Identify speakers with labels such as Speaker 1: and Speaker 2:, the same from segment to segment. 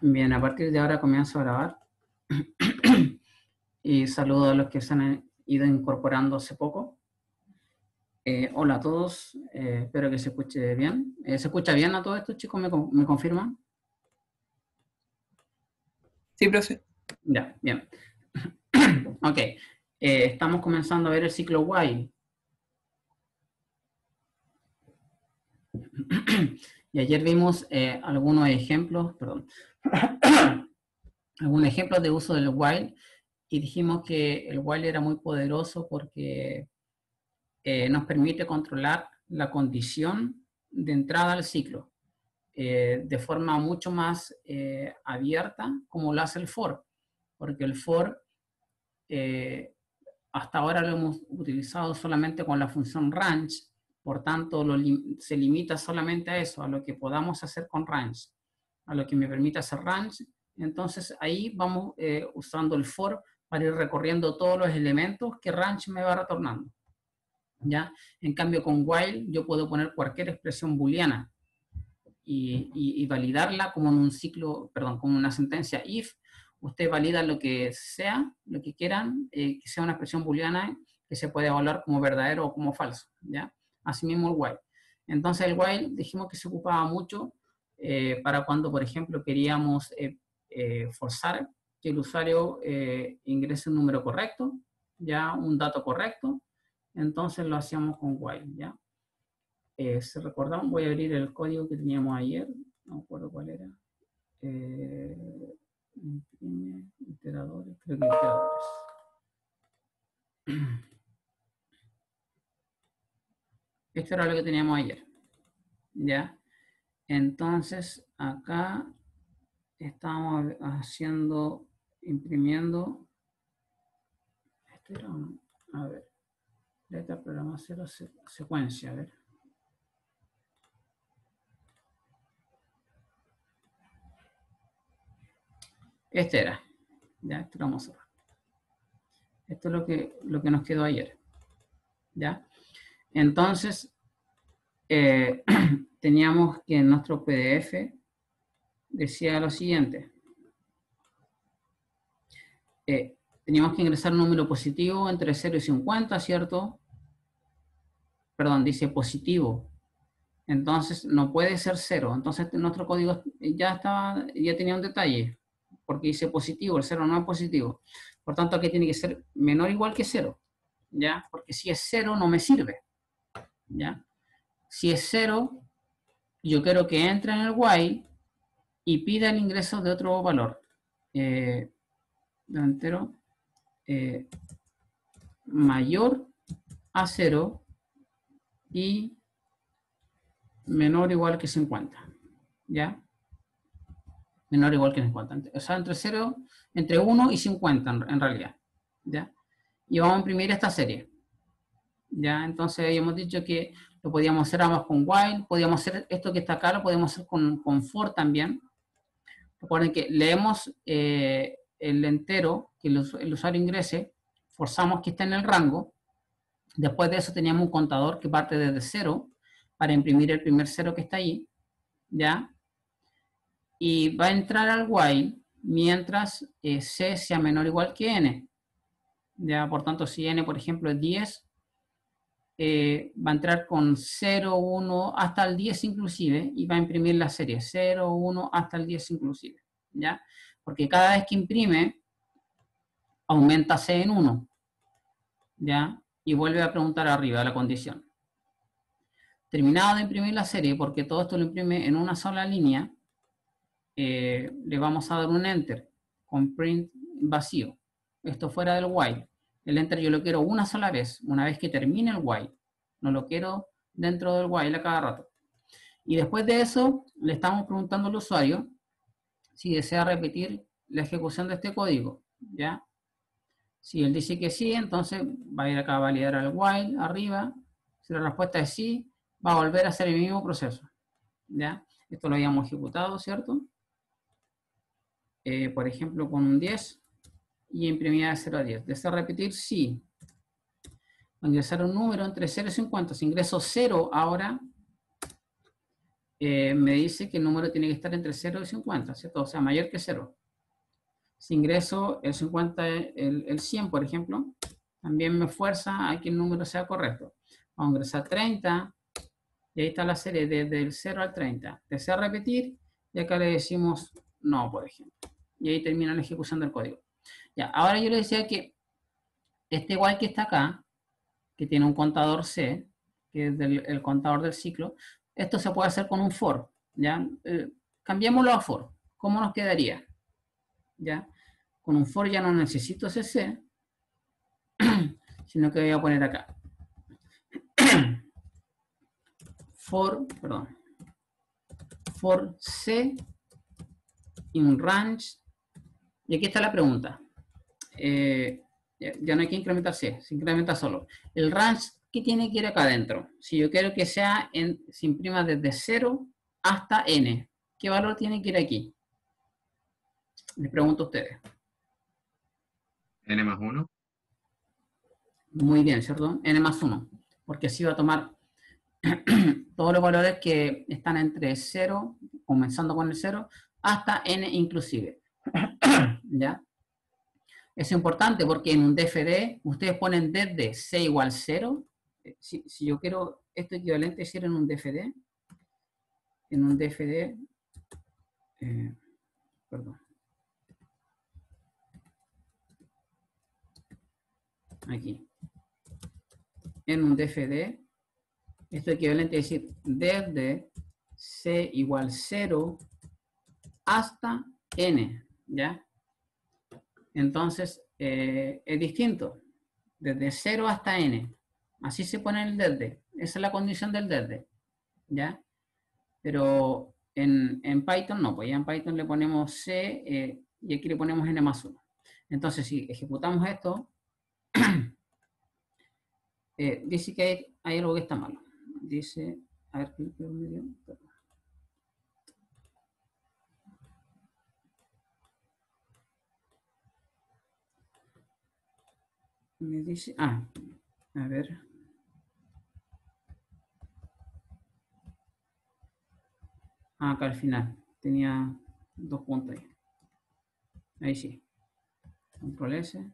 Speaker 1: Bien, a partir de ahora comienzo a grabar. y saludo a los que se han ido incorporando hace poco. Eh, hola a todos, eh, espero que se escuche bien. Eh, ¿Se escucha bien a todos estos chicos? ¿Me, me confirman?
Speaker 2: Sí, profe.
Speaker 1: Ya, bien. ok, estamos comenzando a ver el ciclo while. y ayer vimos algunos ejemplos, perdón, algunos ejemplos de uso del while y dijimos que el while era muy poderoso porque eh, nos permite controlar la condición de entrada al ciclo eh, de forma mucho más eh, abierta como lo hace el for, porque el for hasta ahora lo hemos utilizado solamente con la función range, por tanto se limita solamente a eso, a lo que podamos hacer con range, a lo que me permite hacer range, entonces ahí vamos usando el for para ir recorriendo todos los elementos que range me va retornando. ¿Ya? En cambio, con while yo puedo poner cualquier expresión booleana y, validarla como en un ciclo, perdón, como una sentencia if. Usted valida lo que sea, lo que quieran, eh, que sea una expresión booleana que se puede evaluar como verdadero o como falso. ¿ya? Asimismo el while. Entonces el while dijimos que se ocupaba mucho eh, para cuando, por ejemplo, queríamos eh, forzar que el usuario eh, ingrese un número correcto, ya un dato correcto, entonces lo hacíamos con while, ¿ya? Eh, se recordaban, voy a abrir el código que teníamos ayer, no me acuerdo cuál era. Eh, iteradores, creo que iteradores. Esto era lo que teníamos ayer, ¿ya? Entonces, acá estamos haciendo imprimiendo, este era a ver, letra programa cero secuencia, a ver. Este era, ya, este lo vamos a ver. Esto es lo que, lo que nos quedó ayer, ya. Entonces, eh, teníamos que en nuestro PDF decía lo siguiente, eh, teníamos que ingresar un número positivo entre 0 y 50, ¿cierto? Perdón, dice positivo. Entonces no puede ser 0. Entonces nuestro código ya estaba, ya tenía un detalle, porque dice positivo, el 0 no es positivo. Por tanto, aquí tiene que ser menor o igual que 0, ¿ya? Porque si es 0 no me sirve, ¿ya? Si es 0, yo quiero que entre en el while y pida el ingreso de otro valor. Eh, delantero eh, mayor a 0 y menor o igual que 50. ¿Ya? Menor o igual que 50. O sea, entre 0, entre 1 y 50 en, realidad. ¿Ya? Y vamos a imprimir esta serie. ¿Ya? Entonces hemos dicho que lo podíamos hacer ambos con while, podíamos hacer esto que está acá, lo podíamos hacer con, con for también. Recuerden que leemos eh, el entero que el, usuario ingrese, forzamos que esté en el rango. Después de eso teníamos un contador que parte desde cero para imprimir el primer cero que está ahí, ¿ya? Y va a entrar al while mientras eh, c sea menor o igual que n. ¿Ya? Por tanto, si n, por ejemplo, es 10, eh, va a entrar con 0, 1, hasta el 10 inclusive, y va a imprimir la serie 0, 1, hasta el 10 inclusive. ¿Ya? porque cada vez que imprime, aumenta C en 1, ¿ya? Y vuelve a preguntar arriba la condición. Terminado de imprimir la serie, porque todo esto lo imprime en una sola línea, eh, le vamos a dar un Enter con print vacío. Esto fuera del while. El Enter yo lo quiero una sola vez, una vez que termine el while. No lo quiero dentro del while a cada rato. Y después de eso, le estamos preguntando al usuario si desea repetir la ejecución de este código, ¿ya? Si él dice que sí, entonces va a ir acá a validar al while arriba. Si la respuesta es sí, va a volver a hacer el mismo proceso, ¿ya? Esto lo habíamos ejecutado, ¿cierto? Eh, por ejemplo, con un 10 y imprimía de 0 a 10. ¿Desea repetir? Sí. Ingresar un número entre 0 y 50. Si ingreso 0 ahora, eh, me dice que el número tiene que estar entre 0 y 50, ¿cierto? O sea, mayor que 0. Si ingreso el 50, el, el 100, por ejemplo, también me fuerza a que el número sea correcto. Vamos a ingresar 30, y ahí está la serie desde el 0 al 30. Desea repetir, y acá le decimos no, por ejemplo. Y ahí termina la ejecución del código. Ya, ahora yo le decía que este igual que está acá, que tiene un contador C, que es el contador del ciclo, esto se puede hacer con un for, ¿ya? Eh, cambiémoslo a for. ¿Cómo nos quedaría? ¿Ya? Con un for ya no necesito ese C, sino que voy a poner acá. for, perdón, for C in range. Y aquí está la pregunta. Eh, ya no hay que incrementar C, se incrementa solo. El range, ¿qué tiene que ir acá adentro? Si yo quiero que sea, en, se imprima desde 0 hasta n, ¿qué valor tiene que ir aquí? Les pregunto a ustedes.
Speaker 2: n más 1.
Speaker 1: Muy bien, ¿cierto? n más 1. Porque así va a tomar todos los valores que están entre 0, comenzando con el 0, hasta n inclusive. ¿Ya? Es importante porque en un DFD ustedes ponen desde c igual 0. Eh, si, yo quiero esto equivalente decir en un DFD, en un DFD, eh, perdón. Aquí. En un DFD, esto equivalente es decir desde c igual 0 hasta n, ¿ya? Entonces, eh, es distinto. Desde 0 hasta n. Así se pone el desde. Esa es la condición del desde. ¿Ya? Pero en, Python no, pues ya en Python le ponemos c eh, y aquí le ponemos n más 1. Entonces, si ejecutamos esto, eh, dice que hay, hay, algo que está malo. Dice, a ver, me dice, ah, a ver. Ah, acá al final, tenía dos puntos ahí. Ahí sí. Control S.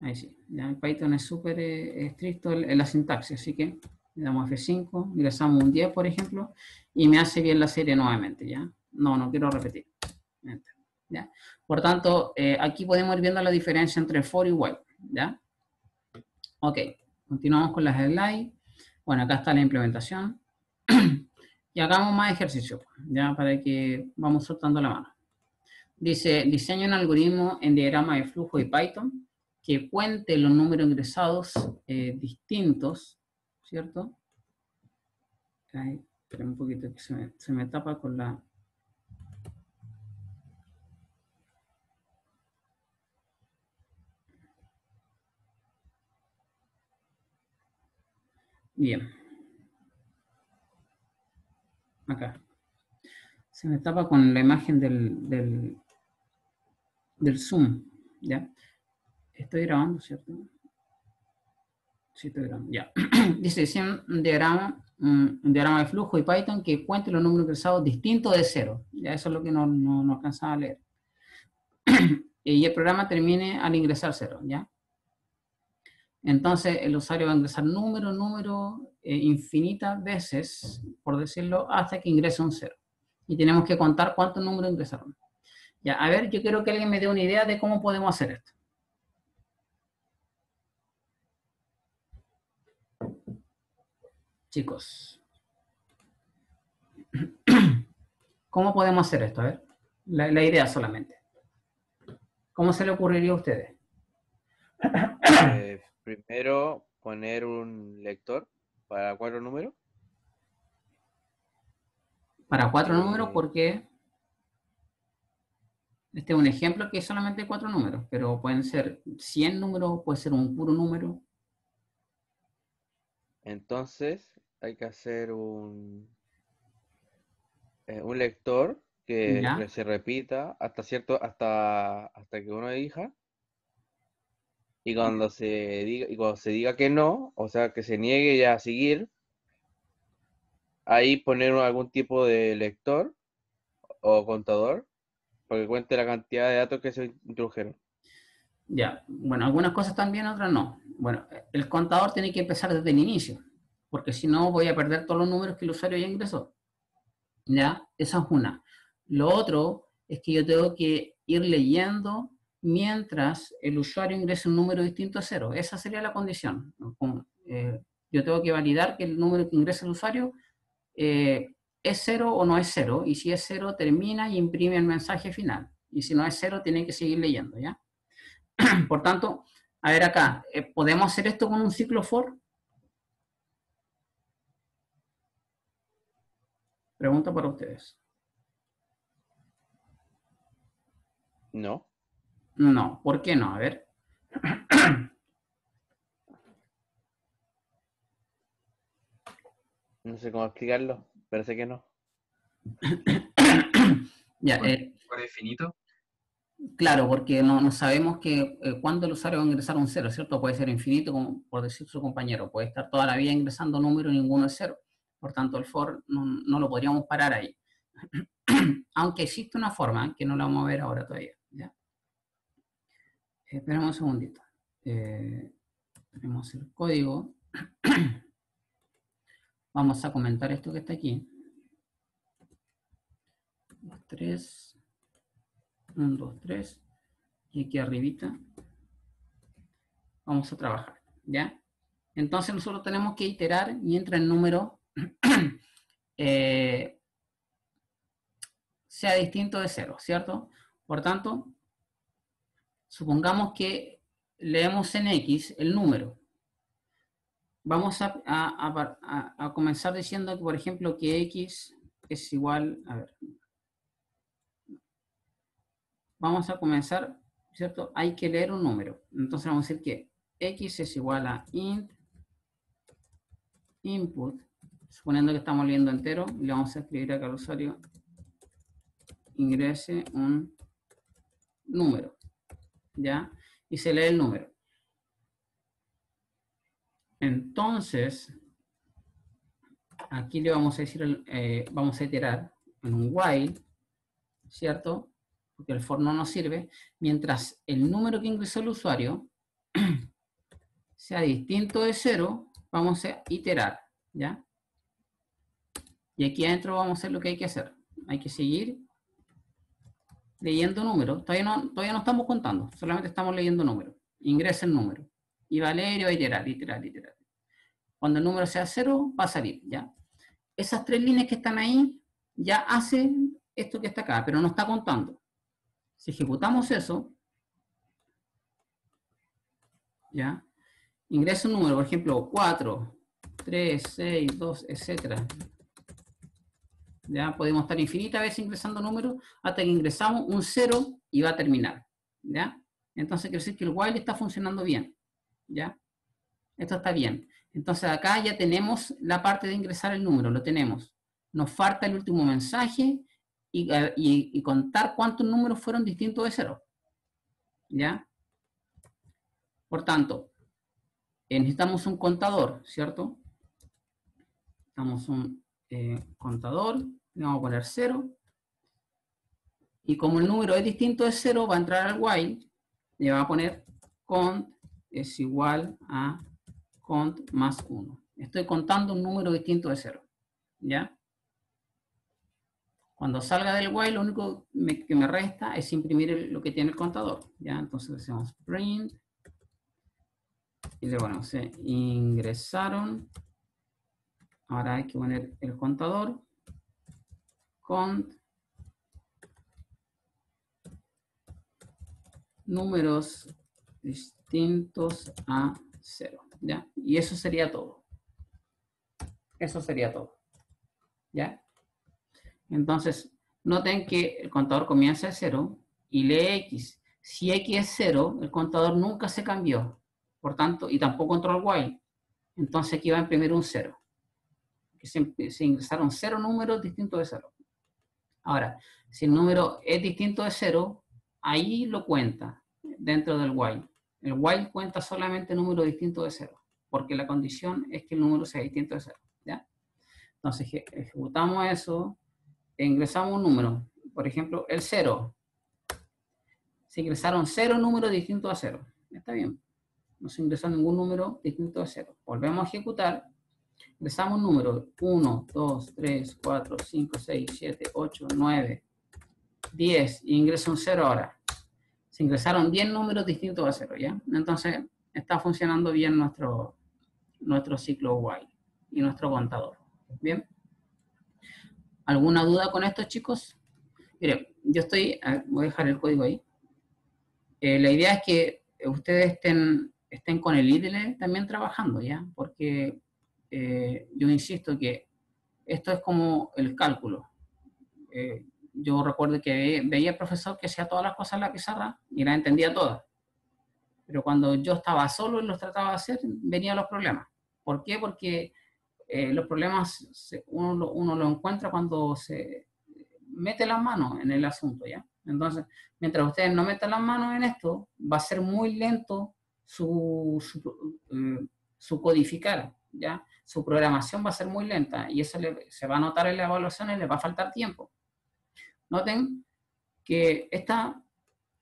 Speaker 1: Ahí sí. Ya en Python es súper eh, estricto en la sintaxis, así que le damos F5, ingresamos un 10, por ejemplo, y me hace bien la serie nuevamente, ¿ya? No, no quiero repetir. Por tanto, eh, aquí podemos ir viendo la diferencia entre for y while, ¿ya? Ok, continuamos con las slides. Bueno, acá está la implementación. y hagamos más ejercicios, ya para que vamos soltando la mano. Dice, diseña un algoritmo en diagrama de flujo de Python que cuente los números ingresados eh, distintos, ¿cierto? espera un poquito que se me tapa con la, Bien. Acá. Se me tapa con la imagen del, del, Zoom. ¿Ya? Estoy grabando, ¿cierto? Sí, estoy grabando. Ya. Dice, un diagrama, un diagrama de flujo y Python que cuente los números ingresados distintos de cero. Ya eso es lo que no, no, no alcanzaba a leer. y el programa termine al ingresar cero, ¿ya? Entonces el usuario va a ingresar número, número, eh, infinitas veces, por decirlo, hasta que ingrese un cero. Y tenemos que contar cuántos números ingresaron. Ya, a ver, yo quiero que alguien me dé una idea de cómo podemos hacer esto. Chicos. ¿Cómo podemos hacer esto? A ver, la, la idea solamente. ¿Cómo se le ocurriría a ustedes?
Speaker 3: Primero poner un lector para cuatro números.
Speaker 1: Para cuatro números eh, porque este es un ejemplo que es solamente cuatro números, pero pueden ser 100 números, puede ser un puro número.
Speaker 3: Entonces hay que hacer un, eh, un lector que, que, se repita hasta cierto, hasta, hasta que uno elija y cuando se diga, y cuando se diga que no, o sea, que se niegue ya a seguir, ahí poner algún tipo de lector o contador para que cuente la cantidad de datos que se introdujeron.
Speaker 1: Ya, bueno, algunas cosas están bien, otras no. Bueno, el contador tiene que empezar desde el inicio, porque si no voy a perder todos los números que el usuario ya ingresó. ¿Ya? Esa es una. Lo otro es que yo tengo que ir leyendo mientras el usuario ingrese un número distinto a cero. Esa sería la condición. Eh, yo tengo que validar que el número que ingresa el usuario eh, es cero o no es cero, y si es cero, termina y imprime el mensaje final. Y si no es cero, tiene que seguir leyendo, ¿ya? Por tanto, a ver acá, eh, ¿podemos hacer esto con un ciclo for? Pregunta para ustedes.
Speaker 3: No.
Speaker 1: No, ¿por qué no? A ver.
Speaker 3: No sé cómo explicarlo, parece que no.
Speaker 1: ya, eh, infinito? Claro, porque no, sabemos que eh, cuándo el usuario va a ingresar un cero, ¿cierto? Puede ser infinito, como por decir su compañero, puede estar toda la vida ingresando número y ninguno es cero. Por tanto, el for no, lo podríamos parar ahí. Aunque existe una forma, que no la vamos a ver ahora todavía. ¿Ya? Esperemos un segundito. Eh, tenemos el código. Vamos a comentar esto que está aquí. 2, 3. 1, 2, 3. Y aquí arribita vamos a trabajar, ¿ya? Entonces nosotros tenemos que iterar mientras el número eh, sea distinto de cero, ¿cierto? Por tanto, supongamos que leemos en X el número, vamos a, comenzar diciendo que, por ejemplo, que x es igual, a ver, vamos a comenzar, ¿cierto? Hay que leer un número. Entonces vamos a decir que x es igual a int input, suponiendo que estamos leyendo entero, le vamos a escribir acá al usuario ingrese un número, ¿ya? Y se lee el número. Entonces, aquí le vamos a decir, eh, vamos a iterar en un while, ¿cierto? Porque el for no nos sirve, mientras el número que ingresó el usuario sea distinto de cero, vamos a iterar, ¿ya? Y aquí adentro vamos a hacer lo que hay que hacer. Hay que seguir leyendo números. Todavía no, todavía no estamos contando, solamente estamos leyendo números. Ingresa el número. Y Valerio va a iterar, iterar, iterar. Cuando el número sea cero, va a salir, ¿ya? Esas tres líneas que están ahí ya hacen esto que está acá, pero no está contando. Si ejecutamos eso, ¿ya? Ingresa un número, por ejemplo, 4, 3, 6, 2, etc. ¿Ya? Podemos estar infinitas veces ingresando números hasta que ingresamos un 0 y va a terminar. ¿Ya? Entonces quiere decir que el while está funcionando bien. ¿ya? Esto está bien. Entonces acá ya tenemos la parte de ingresar el número, lo tenemos. Nos falta el último mensaje y, contar cuántos números fueron distintos de cero. ¿Ya? Por tanto, eh, necesitamos un contador, ¿cierto? Necesitamos un eh, contador, le vamos a poner cero. Y como el número es distinto de cero, va a entrar al while, le va a poner cont es igual a cont más 1. Estoy contando un número distinto de 0. ¿Ya? Cuando salga del while, lo único que me resta es imprimir lo que tiene el contador. ¿Ya? Entonces hacemos print. Y le ponemos, ingresaron. Ahora hay que poner el contador. Cont. Números distintos a 0. ¿Ya? Y eso sería todo. Eso sería todo. ¿Ya? Entonces, noten que el contador comienza de 0 y lee X. Si X es 0, el contador nunca se cambió. Por tanto, y tampoco al while. Entonces aquí va a imprimir un 0. Que se, se ingresaron 0 números distintos de 0. Ahora, si el número es distinto de 0, ahí lo cuenta dentro del while. El while cuenta solamente número distinto de cero, porque la condición es que el número sea distinto de cero. ¿ya? Entonces ejecutamos eso, e ingresamos un número, por ejemplo, el 0. Se ingresaron 0 números distintos a 0. Está bien. No se ingresó ningún número distinto a 0. Volvemos a ejecutar. Ingresamos un número 1, 2, 3, 4, 5, 6, 7, 8, 9, 10. Y ingreso un 0 ahora. Se ingresaron 10 números distintos a 0, ¿ya? Entonces está funcionando bien nuestro, ciclo while y nuestro contador. ¿Bien? ¿Alguna duda con esto, chicos? Miren, yo estoy, voy a dejar el código ahí. Eh, la idea es que ustedes estén, con el IDL también trabajando, ¿ya? Porque eh, yo insisto que esto es como el cálculo. Eh, yo recuerdo que veía al profesor que hacía todas las cosas en la pizarra y las entendía todas. Pero cuando yo estaba solo y los trataba de hacer, venían los problemas. ¿Por qué? Porque eh, los problemas uno, uno lo encuentra cuando se mete las manos en el asunto, ¿ya? Entonces, mientras ustedes no metan las manos en esto, va a ser muy lento su, su, su codificar, ¿ya? Su programación va a ser muy lenta y eso se va a notar en la evaluación y le va a faltar tiempo. Noten que esta,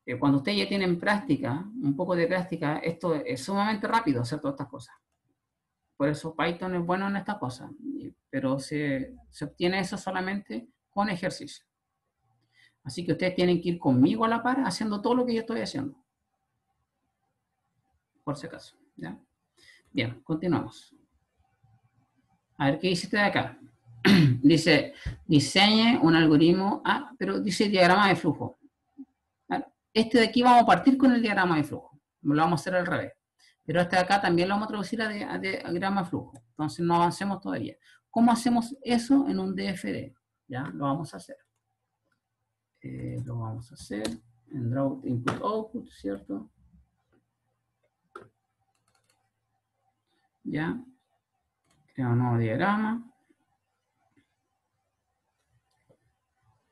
Speaker 1: eh, cuando ustedes ya tienen práctica, un poco de práctica, esto es sumamente rápido hacer todas estas cosas. Por eso Python es bueno en estas cosas, pero se, se obtiene eso solamente con ejercicio. Así que ustedes tienen que ir conmigo a la par haciendo todo lo que yo estoy haciendo. Por si acaso. ¿ya? Bien, continuamos. A ver, ¿qué hiciste de acá? dice, diseñe un algoritmo, ah, pero dice diagrama de flujo. Este de aquí vamos a partir con el diagrama de flujo. Lo vamos a hacer al revés. Pero este de acá también lo vamos a traducir a, diagrama de flujo. Entonces no avancemos todavía. ¿Cómo hacemos eso en un DFD? Ya, lo vamos a hacer. Eh, lo vamos a hacer en Draw Input Output, ¿cierto? Ya. Crea un nuevo diagrama.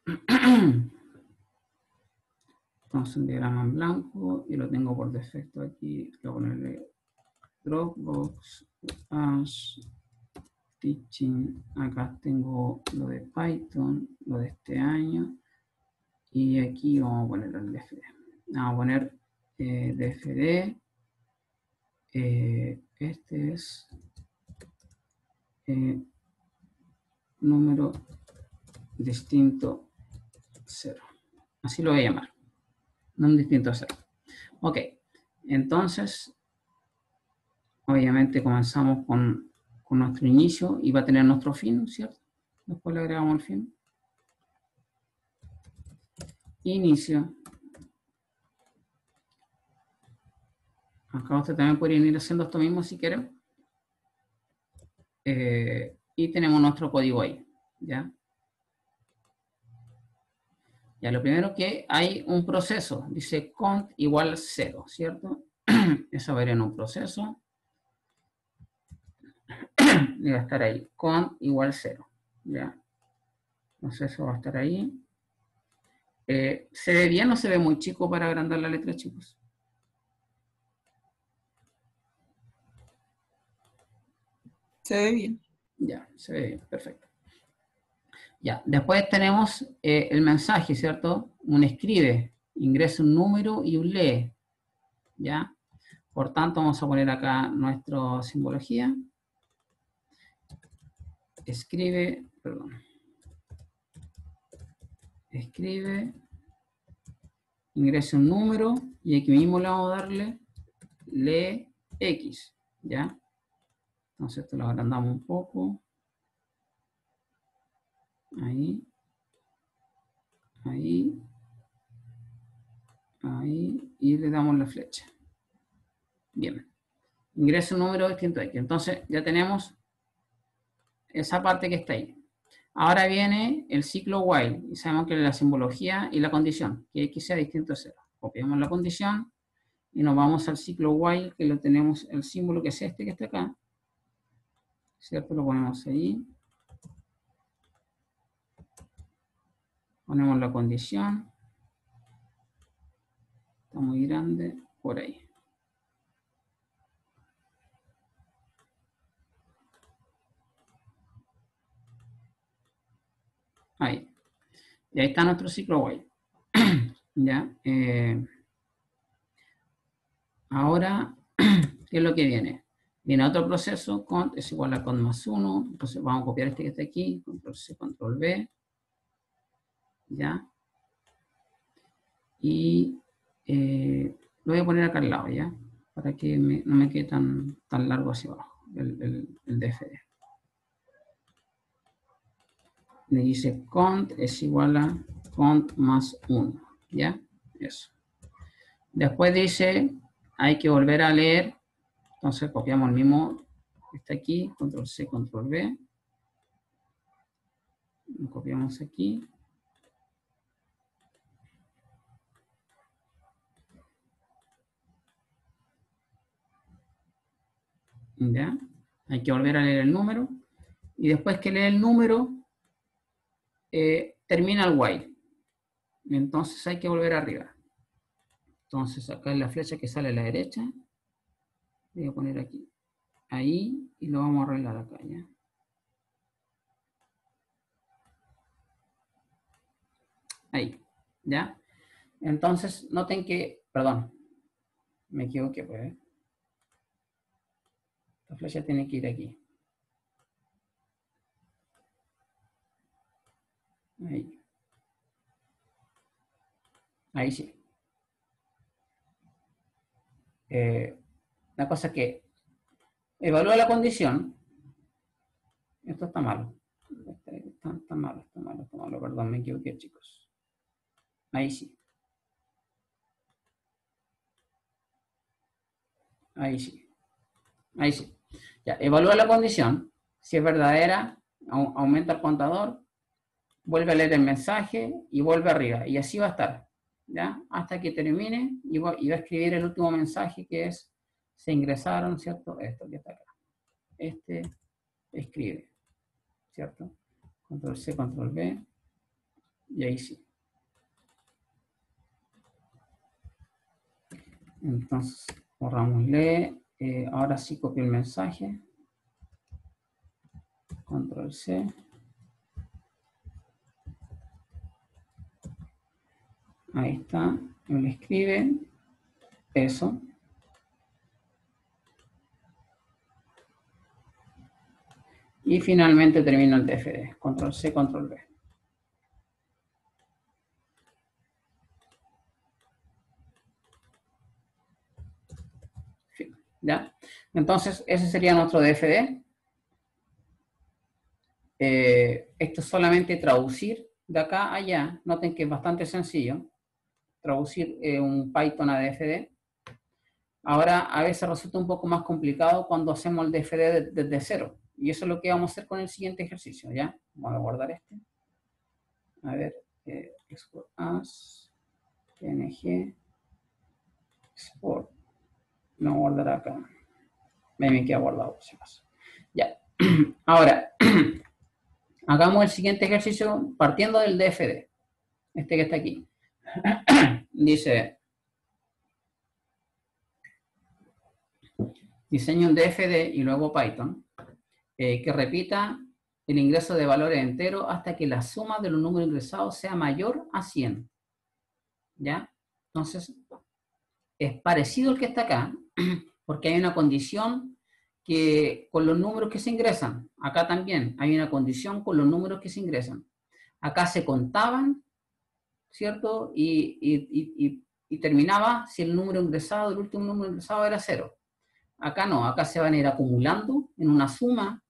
Speaker 1: Entonces un diagrama en blanco y lo tengo por defecto aquí. Voy a ponerle Dropbox, Ash, Teaching. Acá tengo lo de Python, lo de este año. Y aquí vamos a poner el DFD. Vamos a poner eh, DFD. Eh, este es eh, número distinto 0. Así lo voy a llamar. Un distinto 0. Ok. Entonces, obviamente comenzamos con, con nuestro inicio y va a tener nuestro fin, ¿cierto? Después le agregamos el fin. Inicio. Acá ustedes también podrían ir haciendo esto mismo si quieren. Eh, y tenemos nuestro código ahí, ¿ya? Ya, lo primero que hay un proceso, dice cont igual 0, ¿cierto? Eso va a ir en un proceso. y va a estar ahí, cont igual 0, ¿ya? Entonces eso va a estar ahí. Eh, ¿Se ve bien o se ve muy chico para agrandar la letra, chicos?
Speaker 2: Se ve bien.
Speaker 1: Ya, se ve bien, perfecto. Ya, después tenemos eh, el mensaje, ¿cierto? Un escribe, ingresa un número y un lee. ¿Ya? Por tanto, vamos a poner acá nuestra simbología. Escribe, perdón. Escribe, ingresa un número y aquí mismo le vamos a darle lee X. ¿Ya? Entonces esto lo agrandamos un poco. Ahí. Ahí. Ahí. Y le damos la flecha. Bien. Ingreso un número distinto X. Entonces ya tenemos esa parte que está ahí. Ahora viene el ciclo while. Y sabemos que la simbología y la condición. Que X sea distinto a 0. Copiamos la condición. Y nos vamos al ciclo while, que lo tenemos, el símbolo que es este que está acá. ¿Cierto? Lo ponemos ahí. Ponemos la condición. Está muy grande por ahí. Ahí. Y ahí está nuestro ciclo while. ¿Ya? Eh, ahora, ¿qué es lo que viene? Viene otro proceso, cont es igual a cont más 1, entonces vamos a copiar este que está aquí, control C, control V, ¿ya? Y eh, lo voy a poner acá al lado, ¿ya? Para que no me quede tan, tan largo hacia abajo, el, el DFD. Le dice cont es igual a cont más 1, ¿ya? Eso. Después dice, hay que volver a leer entonces copiamos el mismo está aquí, control C, control V. Lo copiamos aquí. ¿Ya? Hay que volver a leer el número. Y después que lee el número, eh, termina el while. Entonces hay que volver arriba. Entonces acá es la flecha que sale a la derecha voy a poner aquí. Ahí y lo vamos a arreglar acá, ¿ya? Ahí, ¿ya? Entonces, noten que, perdón, me equivoqué, pues. ¿eh? La flecha tiene que ir aquí. Ahí. Ahí sí. Eh, la cosa que evalúa la condición. Esto está malo. Está, está, malo, está malo, está malo. Perdón, me equivoqué, chicos. Ahí sí. Ahí sí. Ahí sí. Ya, evalúa la condición. Si es verdadera, aumenta el contador, vuelve a leer el mensaje y vuelve arriba. Y así va a estar. ¿ya? Hasta que termine y va a escribir el último mensaje que es se ingresaron, ¿cierto? Esto que está acá. Este escribe, ¿cierto? Control C, control V, y ahí sí. Entonces, borramos lee, eh, ahora sí copio el mensaje. Control C. Ahí está, él escribe eso. Y finalmente termino el DFD. Control C, control V. ¿Ya? Entonces, ese sería nuestro DFD. Eh, esto es solamente traducir de acá a allá. Noten que es bastante sencillo. Traducir eh, un Python a DFD. Ahora, a veces resulta un poco más complicado cuando hacemos el DFD desde cero. Y eso es lo que vamos a hacer con el siguiente ejercicio, ¿ya? Vamos a guardar este. A ver, eh, export as, png, export. No guardar acá. Me queda guardado, si más. Ya. Ahora, hagamos el siguiente ejercicio partiendo del DFD. Este que está aquí. Dice, diseño un DFD y luego Python eh, que repita el ingreso de valores enteros hasta que la suma de los números ingresados sea mayor a 100. ¿Ya? Entonces, es parecido al que está acá, porque hay una condición que con los números que se ingresan, acá también hay una condición con los números que se ingresan. Acá se contaban, ¿cierto? Y, y terminaba si el número ingresado, el último número ingresado era cero. Acá no, acá se van a ir acumulando en una suma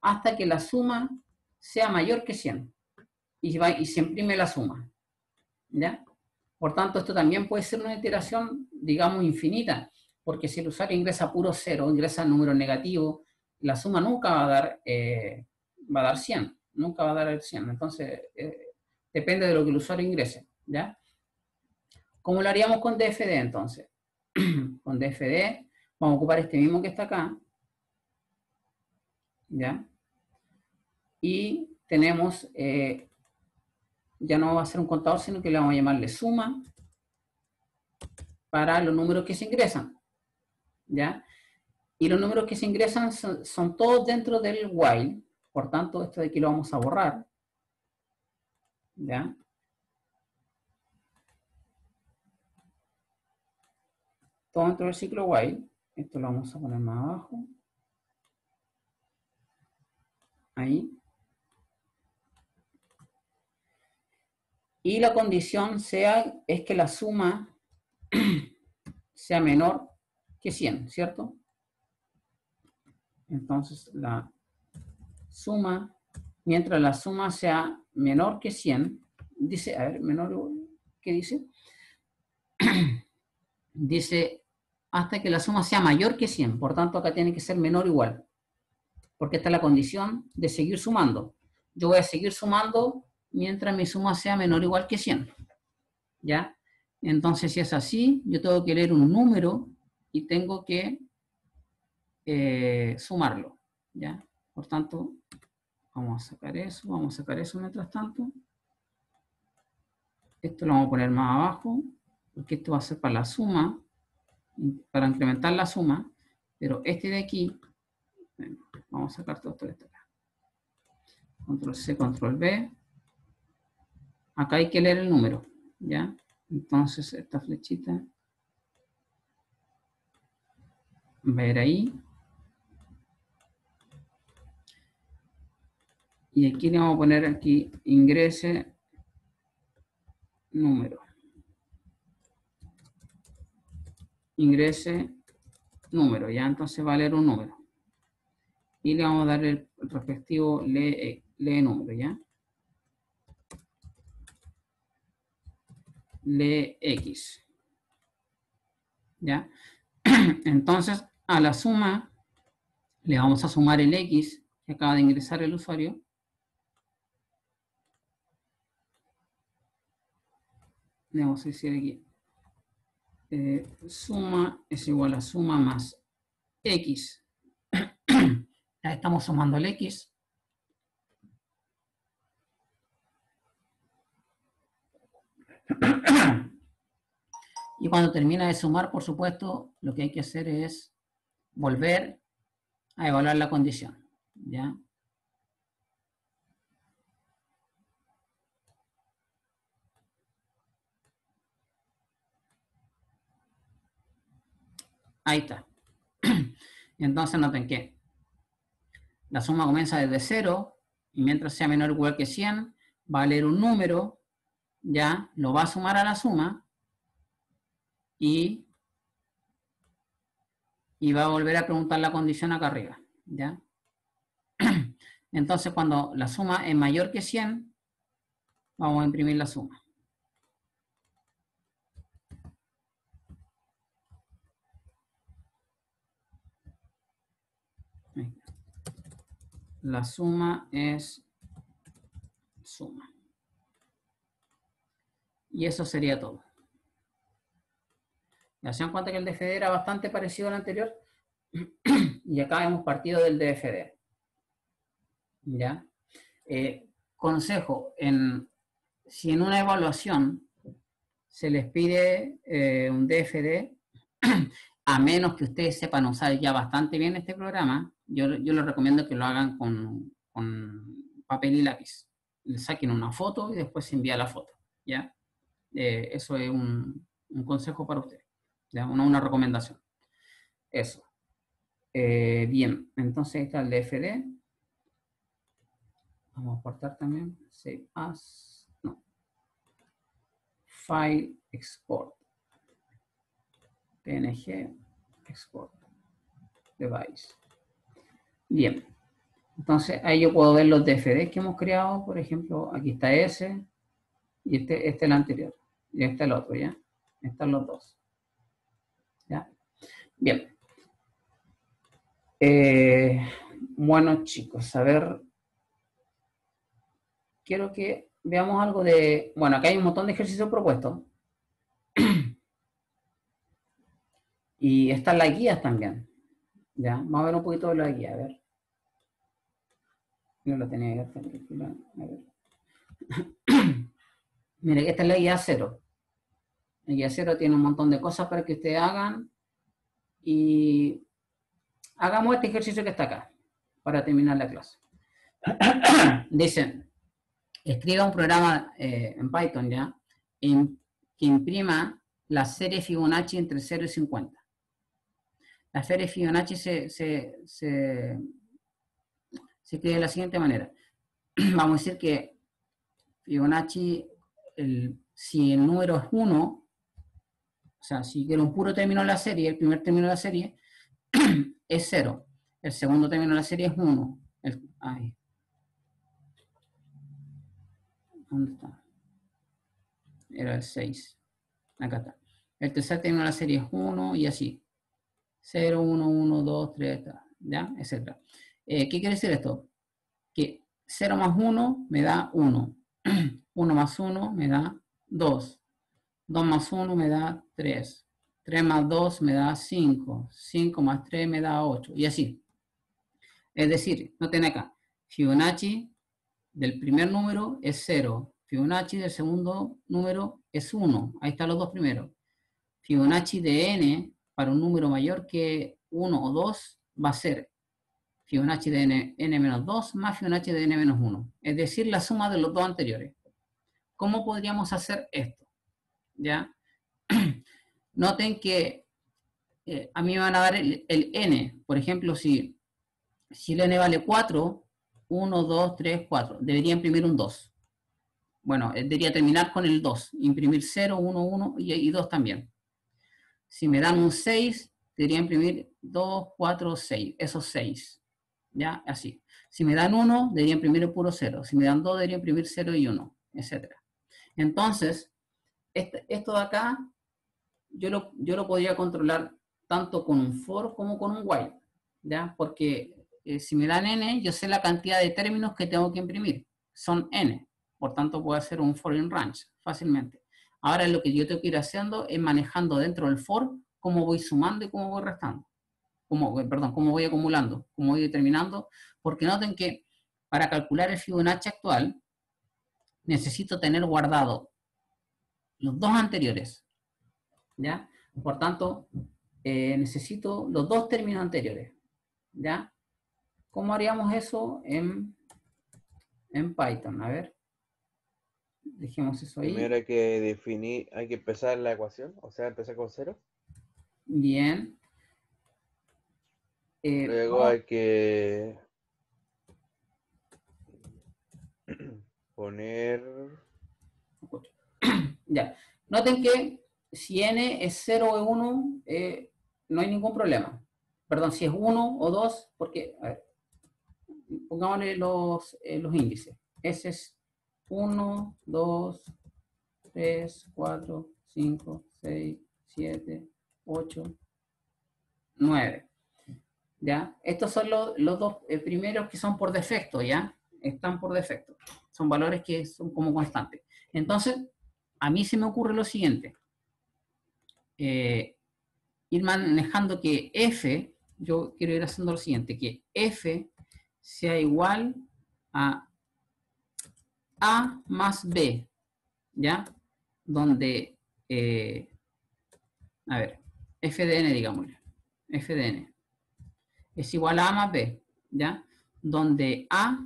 Speaker 1: hasta que la suma sea mayor que 100 y, se imprime la suma. ¿Ya? Por tanto, esto también puede ser una iteración, digamos, infinita, porque si el usuario ingresa puro cero, ingresa número negativo, la suma nunca va a dar, eh, va a dar 100, nunca va a dar el 100. Entonces, eh, depende de lo que el usuario ingrese. ¿ya? ¿Cómo lo haríamos con DFD entonces? con DFD vamos a ocupar este mismo que está acá, ¿ya? y tenemos, eh, ya no va a ser un contador, sino que le vamos a llamarle suma para los números que se ingresan. ¿Ya? Y los números que se ingresan son, todos dentro del while, por tanto, esto de aquí lo vamos a borrar. ¿Ya? Todo dentro del ciclo while. Esto lo vamos a poner más abajo. Ahí. Y la condición sea, es que la suma sea menor que 100, ¿cierto? Entonces la suma, mientras la suma sea menor que 100, dice, a ver, menor, ¿qué dice? dice, hasta que la suma sea mayor que 100, por tanto acá tiene que ser menor o igual, porque esta es la condición de seguir sumando. Yo voy a seguir sumando mientras mi suma sea menor o igual que 100, ¿ya? Entonces, si es así, yo tengo que leer un número y tengo que eh, sumarlo, ¿ya? Por tanto, vamos a sacar eso, vamos a sacar eso mientras tanto. Esto lo vamos a poner más abajo, porque esto va a ser para la suma, para incrementar la suma, pero este de aquí, vamos a sacar todo esto de acá. Control C, Control V. Acá hay que leer el número, ¿ya? Entonces, esta flechita ir ahí. Y aquí le vamos a poner aquí ingrese número. Ingrese número, ya entonces va a leer un número. Y le vamos a dar el respectivo lee, lee número, ¿ya? lee X. ¿Ya? Entonces, a la suma le vamos a sumar el X que acaba de ingresar el usuario. Le vamos a decir aquí. Eh, suma es igual a suma más X. estamos sumando el X. Y cuando termina de sumar, por supuesto, lo que hay que hacer es volver a evaluar la condición. ¿Ya? Ahí está. Entonces noten que la suma comienza desde 0 y mientras sea menor o igual que 100, va a leer un número ya lo va a sumar a la suma y, y va a volver a preguntar la condición acá arriba, ¿ya? Entonces, cuando la suma es mayor que 100, vamos a imprimir la suma. La suma es suma. Y eso sería todo. Ya se dan cuenta que el DFD era bastante parecido al anterior. y acá hemos partido del DFD. ¿Ya? Eh, consejo, en, si en una evaluación se les pide eh, un DFD, a menos que ustedes sepan usar ya bastante bien este programa, yo, yo les recomiendo que lo hagan con, con papel y lápiz. Le saquen una foto y después se envía la foto. ¿ya? Eh, eso es un, consejo para usted, ¿ya? Una, recomendación. Eso. Eh, bien, entonces está el DFD. Vamos a cortar también. Save as. No. File export. PNG export. Device. Bien. Entonces ahí yo puedo ver los DFD que hemos creado. Por ejemplo, aquí está ese. Y este, este es el anterior y este el otro, ¿ya? Están los dos. ¿Ya? Bien. Eh, bueno, chicos, a ver. Quiero que veamos algo de... Bueno, acá hay un montón de ejercicios propuestos. y están las guías también. ¿Ya? Vamos a ver un poquito de la guía, a ver. No lo tenía abierta. Ver. Mire, esta es la guía cero. El guía cero tiene un montón de cosas para que ustedes hagan y hagamos este ejercicio que está acá para terminar la clase. Dicen, escriba un programa eh, en Python, ¿ya? que imprima la serie Fibonacci entre 0 y 50. La serie Fibonacci se, se, se, se escribe de la siguiente manera. Vamos a decir que Fibonacci, si el número es 1, o sea, si quiero un puro término de la serie, el primer término de la serie es 0. El segundo término de la serie es 1. ahí. ¿Dónde está? Era el 6. Acá está. El tercer término de la serie es 1 y así. 0, 1, 1, 2, 3, ¿ya? Etcétera. Eh, ¿Qué quiere decir esto? Que 0 más 1 me da 1. 1 más 1 me da 2. 2 más 1 me da 3. 3 más 2 me da 5. 5 más 3 me da 8. Y así. Es decir, no tiene acá. Fibonacci del primer número es 0. Fibonacci del segundo número es 1. Ahí están los dos primeros. Fibonacci de n para un número mayor que 1 o 2 va a ser Fibonacci de n, n menos 2 más Fibonacci de n menos 1. Es decir, la suma de los dos anteriores. ¿Cómo podríamos hacer esto? ¿Ya? Noten que eh, a mí me van a dar el, n. Por ejemplo, si, si el n vale 4, 1, 2, 3, 4, debería imprimir un 2. Bueno, eh, debería terminar con el 2, imprimir 0, 1, 1 y, y 2 también. Si me dan un 6, debería imprimir 2, 4, 6, esos 6. ¿ya? Así. Si me dan 1, debería imprimir el puro 0. Si me dan 2, debería imprimir 0 y 1, etc. Entonces, este, esto de acá, yo lo, yo lo podría controlar tanto con un for como con un while, ¿ya? Porque eh, si me dan n, yo sé la cantidad de términos que tengo que imprimir. Son n. Por tanto, puedo hacer un for in range fácilmente. Ahora lo que yo tengo que ir haciendo es manejando dentro del for cómo voy sumando y cómo voy restando como, perdón, cómo voy acumulando, cómo voy determinando, porque noten que para calcular el Fibonacci actual necesito tener guardado los dos anteriores, ¿ya? Por tanto, eh, necesito los dos términos anteriores, ¿ya? ¿Cómo haríamos eso en, en Python? A ver. Dejemos eso ahí.
Speaker 3: Primero hay que definir, hay que empezar la ecuación, o sea, empezar con cero.
Speaker 1: Bien.
Speaker 3: Eh, Luego hay que poner...
Speaker 1: Ya. Noten que si n es 0 o 1, eh, no hay ningún problema. Perdón, si es 1 o 2, porque, a ver, pongámosle los, eh, los índices. Ese es 1, 2, 3, 4, 5, 6, 7, 8, 9. ¿ya? Estos son los, dos eh, primeros que son por defecto, ¿ya? Están por defecto. Son valores que son como constantes. Entonces, a mí se me ocurre lo siguiente. Eh, ir manejando que f, yo quiero ir haciendo lo siguiente, que f sea igual a a más b, ¿ya? Donde, eh, a ver, f de n, digámosle, n es igual a A más B, ¿ya? Donde A,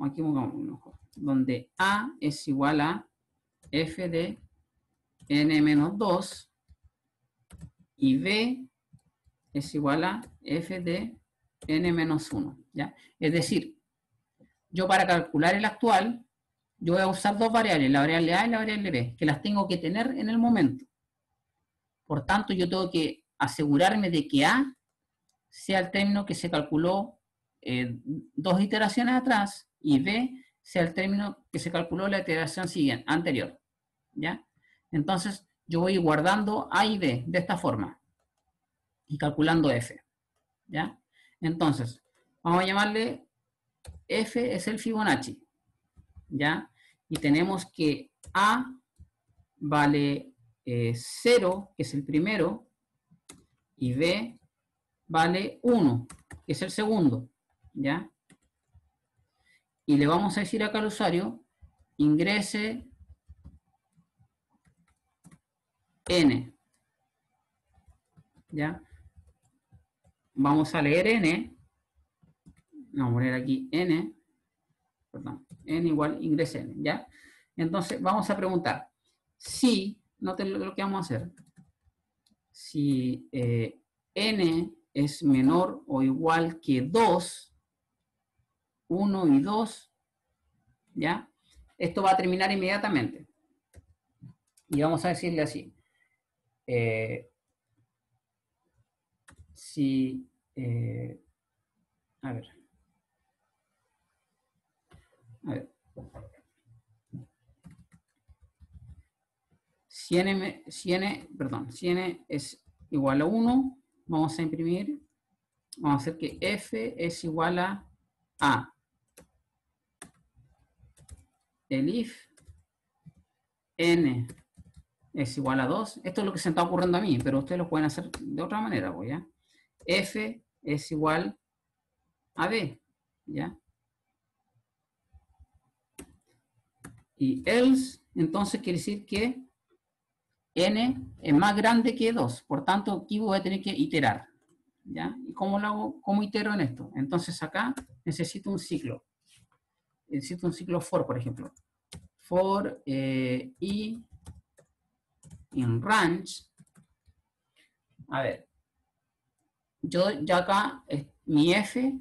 Speaker 1: aquí mejor, donde A es igual a f de n menos 2 y B es igual a f de n menos 1, ¿ya? Es decir, yo para calcular el actual, yo voy a usar dos variables, la variable A y la variable B, que las tengo que tener en el momento. Por tanto, yo tengo que asegurarme de que A sea el término que se calculó eh, dos iteraciones atrás y B sea el término que se calculó la iteración siguiente, anterior. ¿Ya? Entonces, yo voy guardando A y B de esta forma y calculando F. ¿Ya? Entonces, vamos a llamarle F es el Fibonacci. ¿Ya? Y tenemos que A vale 0, eh, que es el primero, y B vale 1, que es el segundo, ¿ya? Y le vamos a decir acá al usuario, ingrese n, ¿ya? Vamos a leer n, vamos a poner aquí n, perdón, n igual ingrese n, ¿ya? Entonces, vamos a preguntar, si, noten lo que vamos a hacer, si eh, n es menor o igual que 2, 1 y 2, ¿ya? Esto va a terminar inmediatamente. Y vamos a decirle así. Eh, si, eh, a ver. A ver. Si n, si n, perdón, si n es igual a 1, vamos a imprimir, vamos a hacer que f es igual a a. El if n es igual a 2. Esto es lo que se está ocurriendo a mí, pero ustedes lo pueden hacer de otra manera, pues, f es igual a b, ¿ya? Y else, entonces quiere decir que n es más grande que 2. Por tanto, aquí voy a tener que iterar. ¿ya? ¿Y cómo lo hago? ¿Cómo itero en esto? Entonces acá necesito un ciclo. Necesito un ciclo for, por ejemplo. For eh, i in range. A ver. Yo ya acá, mi f,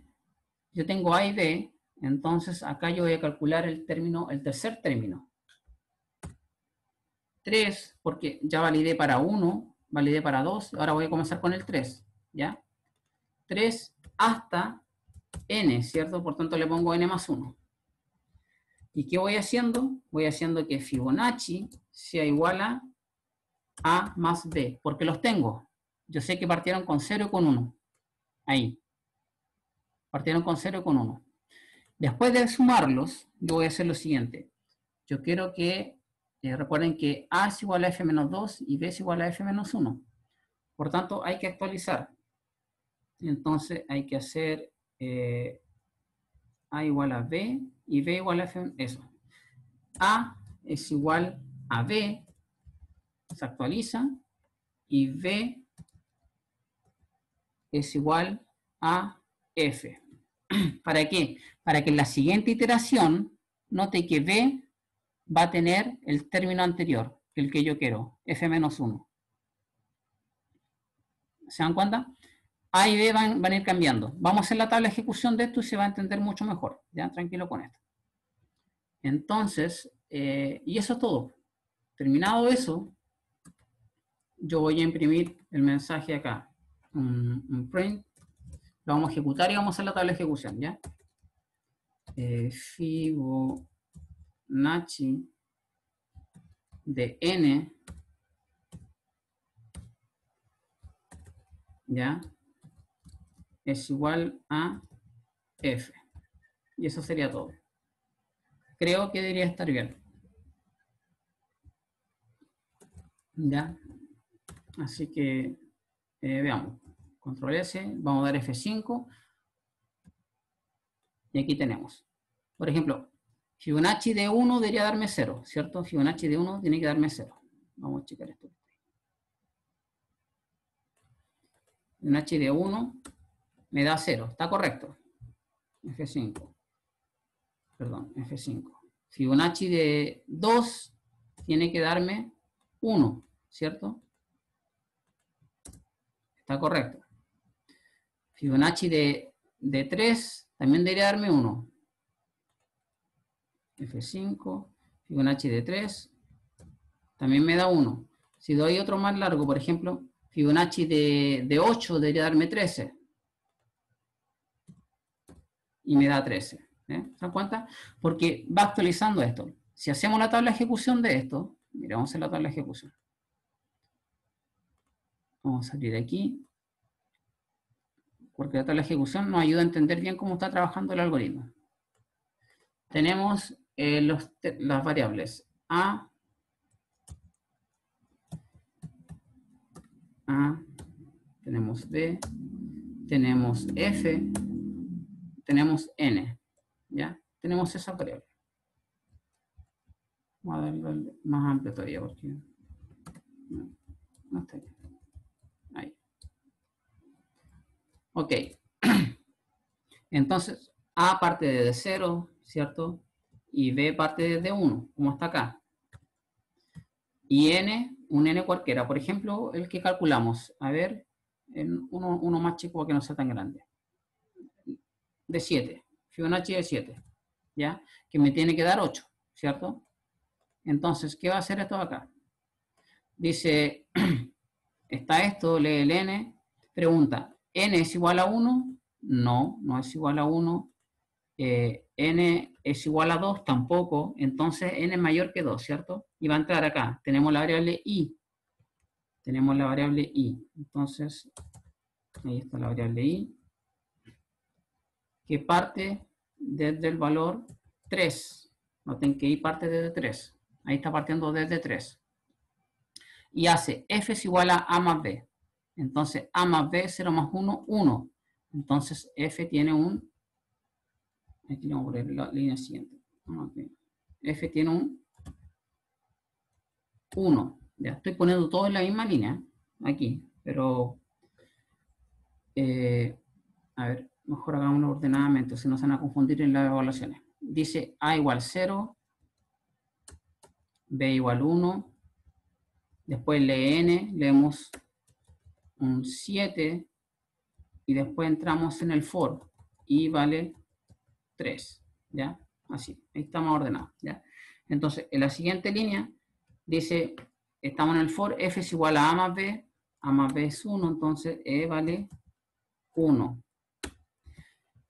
Speaker 1: yo tengo a y b, entonces acá yo voy a calcular el término, el tercer término. 3, porque ya validé para 1, validé para 2, ahora voy a comenzar con el 3, ¿ya? 3 hasta n, ¿cierto? Por tanto le pongo n más 1. ¿Y qué voy haciendo? Voy haciendo que Fibonacci sea igual a a más b, porque los tengo. Yo sé que partieron con 0 y con 1. Ahí. Partieron con 0 y con 1. Después de sumarlos, yo voy a hacer lo siguiente. Yo quiero que eh, recuerden que A es igual a F menos 2 y B es igual a F menos 1. Por tanto, hay que actualizar. Entonces, hay que hacer eh, A igual a B y B igual a F. Eso. A es igual a B, se actualiza, y B es igual a F. ¿Para qué? Para que en la siguiente iteración note que B va a tener el término anterior, el que yo quiero, f-1. ¿Se dan cuenta? A y B van, a ir cambiando. Vamos a hacer la tabla de ejecución de esto y se va a entender mucho mejor. Ya, tranquilo con esto. Entonces, eh, y eso es todo. Terminado eso, yo voy a imprimir el mensaje acá. Un, print. Lo vamos a ejecutar y vamos a hacer la tabla de ejecución, ¿ya? Eh, Fibo Nachi de n, ¿ya? Es igual a f. Y eso sería todo. Creo que debería estar bien. ¿Ya? Así que eh, veamos. Control S, vamos a dar F5. Y aquí tenemos. Por ejemplo, Fibonacci de 1 debería darme 0, ¿cierto? Fibonacci de 1 tiene que darme 0. Vamos a checar esto. Fibonacci de 1 me da 0. ¿Está correcto? F5. Perdón, F5. Fibonacci de 2 tiene que darme 1, ¿cierto? Está correcto. Fibonacci de, de 3 también debería darme 1. F5, Fibonacci de 3, también me da 1. Si doy otro más largo, por ejemplo, Fibonacci de, de 8 debería darme 13. Y me da 13. ¿eh? ¿Se dan cuenta? Porque va actualizando esto. Si hacemos la tabla de ejecución de esto, mira, vamos a hacer la tabla de ejecución. Vamos a salir aquí. Porque la ejecución nos ayuda a entender bien cómo está trabajando el algoritmo. Tenemos eh, las variables A, A, tenemos B, tenemos F, tenemos N, ¿ya? Tenemos esa variable. Vamos a darle más amplio todavía porque no, no está ahí. Ahí. Ok. Entonces, A parte de 0, ¿cierto? y B parte desde 1, como está acá. Y N, un N cualquiera. Por ejemplo, el que calculamos. A ver, uno, uno más chico para que no sea tan grande. De 7. Fibonacci de 7. ¿Ya? Que me tiene que dar 8, ¿cierto? Entonces, ¿qué va a hacer esto acá? Dice, está esto, lee el n, pregunta, ¿n es igual a 1? No, no es igual a 1. Eh, n es igual a 2, tampoco. Entonces, n es mayor que 2, ¿cierto? Y va a entrar acá. Tenemos la variable i. Tenemos la variable i. Entonces, ahí está la variable i. Que parte desde el valor 3. Noten que i parte desde 3. Ahí está partiendo desde 3. Y hace f es igual a a más b. Entonces, a más b, 0 más 1, 1. Entonces, f tiene un... Aquí vamos a poner la línea siguiente. f tiene un 1. Ya estoy poniendo todo en la misma línea, aquí, pero... Eh, a ver, mejor hagámoslo ordenadamente, si no se van a confundir en las evaluaciones. Dice a igual 0, b igual 1, después lee n, leemos un 7, y después entramos en el for, y vale 3, ¿ya? Así, ahí estamos ordenados, ¿ya? Entonces, en la siguiente línea, dice, estamos en el for, f es igual a a más b, a más b es 1, entonces e vale 1.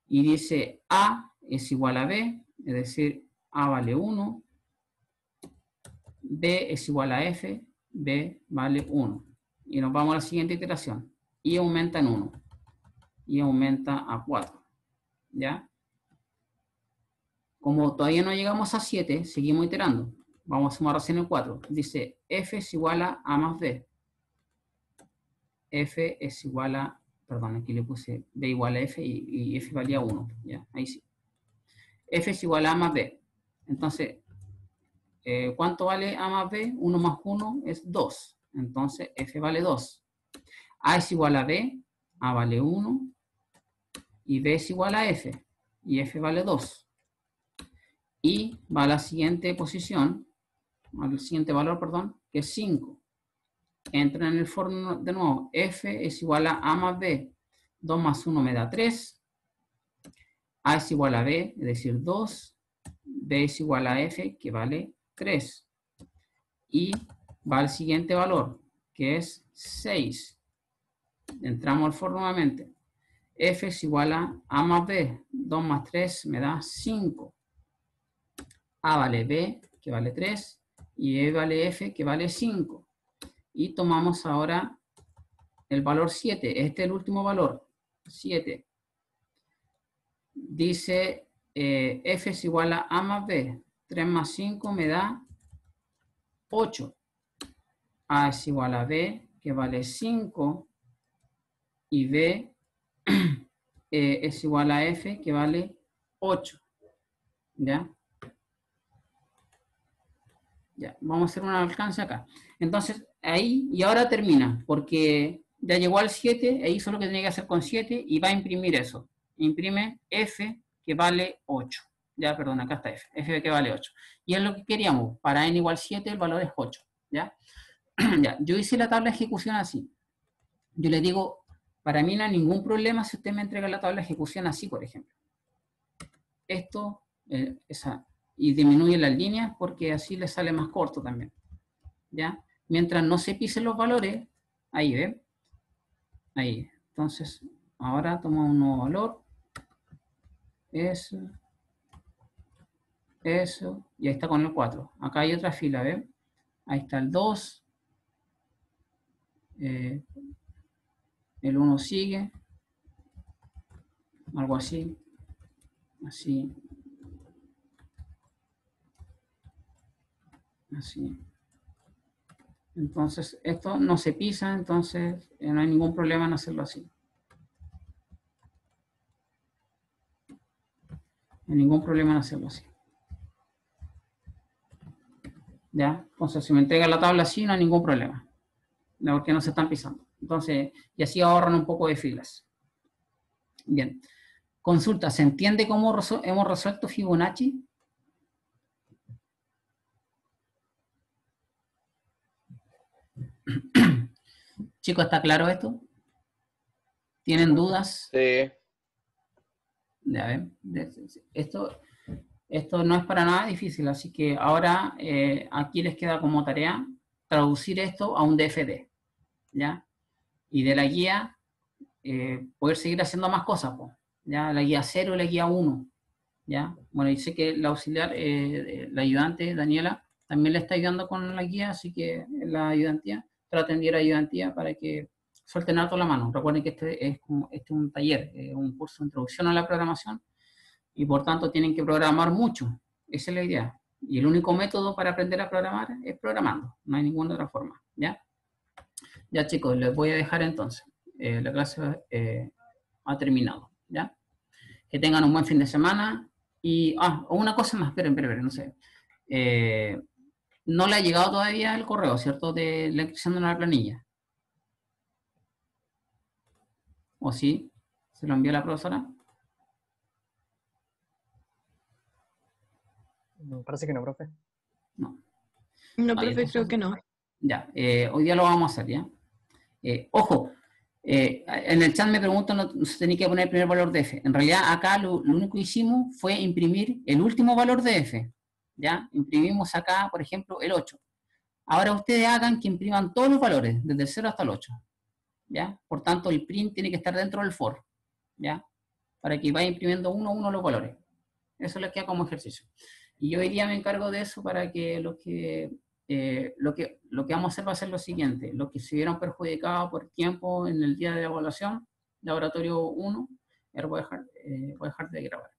Speaker 1: Y dice a es igual a b, es decir, a vale 1, B es igual a F, B vale 1. Y nos vamos a la siguiente iteración. Y aumenta en 1. Y aumenta a 4. ¿Ya? Como todavía no llegamos a 7, seguimos iterando. Vamos a sumar recién el 4. Dice F es igual a A más B. F es igual a, perdón, aquí le puse B igual a F y, y F valía 1. ¿Ya? Ahí sí. F es igual a A más B. Entonces, eh, ¿cuánto vale A más B? 1 más 1 es 2. Entonces, F vale 2. A es igual a B, A vale 1, y B es igual a F, y F vale 2. Y va a la siguiente posición, al siguiente valor, perdón, que es 5. Entra en el forno de nuevo, F es igual a A más B, 2 más 1 me da 3. A es igual a B, es decir, 2. B es igual a F, que vale 3. Y va al siguiente valor, que es 6. Entramos al for nuevamente. F es igual a A más B. 2 más 3 me da 5. A vale B, que vale 3. Y E vale F, que vale 5. Y tomamos ahora el valor 7. Este es el último valor. 7. Dice eh, F es igual a A más B. 3 más 5 me da 8. A es igual a B, que vale 5. Y B eh, es igual a F, que vale 8. ¿Ya? Ya, vamos a hacer un alcance acá. Entonces, ahí, y ahora termina, porque ya llegó al 7, e hizo lo que tenía que hacer con 7, y va a imprimir eso. Imprime F, que vale 8. Ya, perdón, acá está f. f que vale 8. Y es lo que queríamos. Para n igual 7 el valor es 8. ¿ya? yo hice la tabla de ejecución así. Yo le digo, para mí no hay ningún problema si usted me entrega la tabla de ejecución así, por ejemplo. Esto, eh, esa, y disminuye las líneas porque así le sale más corto también. ¿Ya? Mientras no se pisen los valores, ahí, ¿ve? Ahí. Entonces, ahora toma un nuevo valor. Eso eso, y ahí está con el 4. Acá hay otra fila, ¿ven? Ahí está el 2. Eh, el 1 sigue. Algo así. Así. Así. Entonces, esto no se pisa, entonces eh, no hay ningún problema en hacerlo así. No hay ningún problema en hacerlo así. ¿ya? Entonces, si me entrega la tabla así, no hay ningún problema, porque no se están pisando. Entonces, y así ahorran un poco de filas. Bien. Consulta, ¿se entiende cómo hemos resuelto Fibonacci? Chicos, ¿está claro esto? ¿Tienen dudas?
Speaker 3: Sí.
Speaker 1: Ya ven, esto, esto no es para nada difícil, así que ahora eh, aquí les queda como tarea traducir esto a un DFD. Y de la guía eh, poder seguir haciendo más cosas, ¿ya? La guía 0 y la guía 1, ¿ya? Bueno, y sé que la auxiliar, eh, la ayudante, Daniela, también le está ayudando con la guía, así que la ayudantía, traten de ir a ayudantía para que suelten alto la mano. Recuerden que este es, este un taller, un curso de introducción a la programación, y por tanto tienen que programar mucho. Esa es la idea. Y el único método para aprender a programar es programando, no hay ninguna otra forma, ¿ya? Ya chicos, les voy a dejar entonces. Eh, la clase eh, ha terminado, ¿ya? Que tengan un buen fin de semana. Y, ah, una cosa más, esperen, esperen, no sé. Eh, no le ha llegado todavía el correo, ¿cierto? De la inscripción de una planilla. ¿O sí? ¿Se lo envió la profesora?
Speaker 4: No, parece que no, profe.
Speaker 1: No.
Speaker 2: No, profe, creo que no.
Speaker 1: Ya, eh, hoy día lo vamos a hacer, ¿ya? Eh, ojo, eh, en el chat me preguntan, no, se tenía que poner el primer valor de f. En realidad, acá lo, único que hicimos fue imprimir el último valor de f. ¿Ya? Imprimimos acá, por ejemplo, el 8. Ahora ustedes hagan que impriman todos los valores, desde el 0 hasta el 8. ¿Ya? Por tanto, el print tiene que estar dentro del for. ¿Ya? Para que vaya imprimiendo uno a uno los valores. Eso les queda como ejercicio. Y yo hoy día me encargo de eso para que los que, eh, lo que, lo que vamos a hacer va a ser lo siguiente, los que se vieron perjudicados por tiempo en el día de evaluación, laboratorio 1, voy a dejar, eh, voy a dejar de grabar.